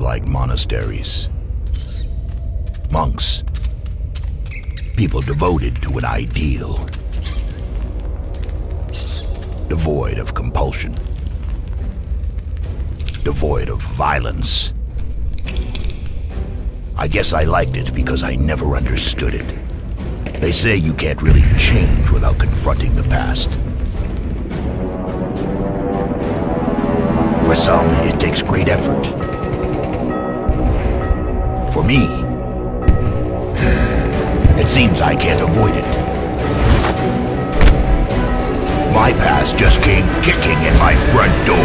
like monasteries. Monks. People devoted to an ideal. Devoid of compulsion. Devoid of violence. I guess I liked it because I never understood it. They say you can't really change without confronting the past. For some, it takes great effort. For me, it seems I can't avoid it. My past just came kicking in my front door.